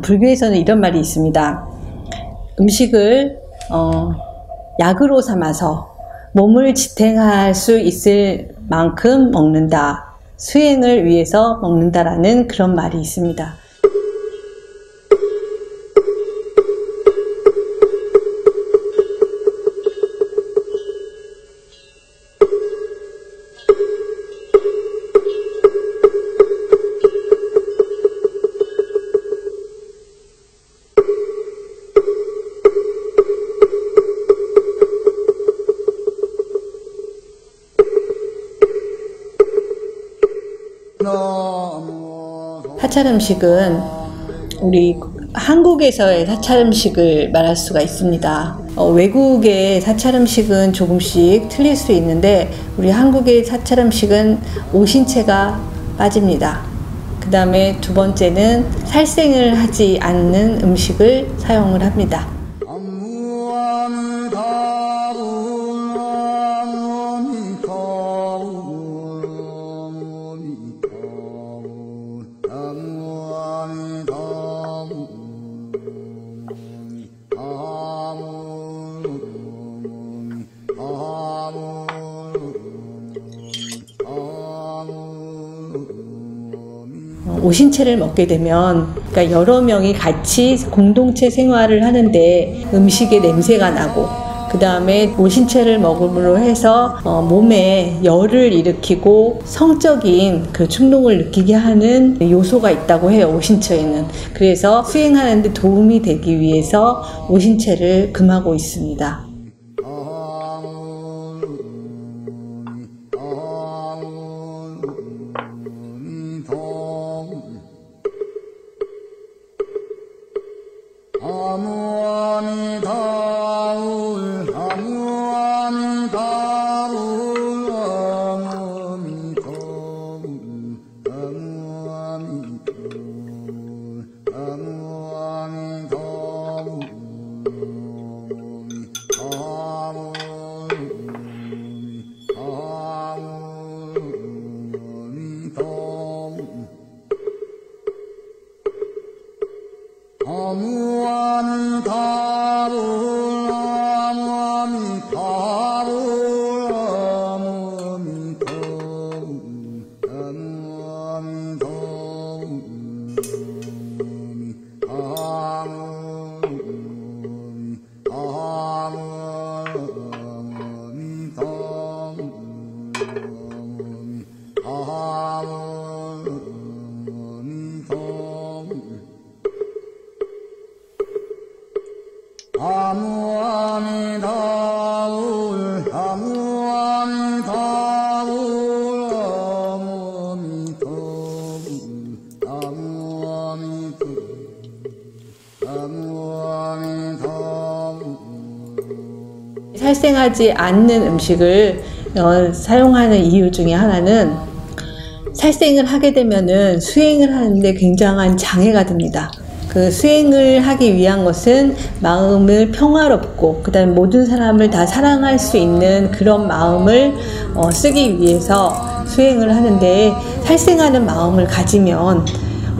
어, 불교에서는 이런 말이 있습니다. 음식을 어, 약으로 삼아서 몸을 지탱할 수 있을 만큼 먹는다. 수행을 위해서 먹는다라는 그런 말이 있습니다. 사찰 음식은 우리 한국에서의 사찰 음식을 말할 수가 있습니다. 어, 외국의 사찰 음식은 조금씩 틀릴 수 있는데 우리 한국의 사찰 음식은 오신채가 빠집니다. 그 다음에 두 번째는 살생을 하지 않는 음식을 사용을 합니다. 오신채를 먹게 되면 그러니까 여러 명이 같이 공동체 생활을 하는데 음식의 냄새가 나고 그 다음에 오신채를 먹음으로 해서 어, 몸에 열을 일으키고 성적인 그 충동을 느끼게 하는 요소가 있다고 해요 오신채에는 그래서 수행하는데 도움이 되기 위해서 오신채를 금하고 있습니다. on Amen. 살생하지 않는 음식을 어, 사용하는 이유 중에 하나는 살생을 하게 되면은 수행을 하는데 굉장한 장애가 됩니다. 그 수행을 하기 위한 것은 마음을 평화롭고 그다음 모든 사람을 다 사랑할 수 있는 그런 마음을 어, 쓰기 위해서 수행을 하는데 살생하는 마음을 가지면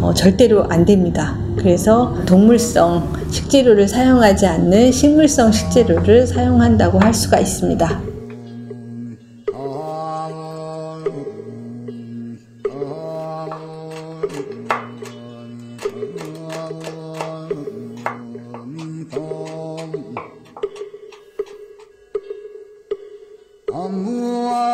어, 절대로 안 됩니다. 그래서 동물성 식재료를 사용하지 않는 식물성 식재료를 사용한다고 할 수가 있습니다. Amor.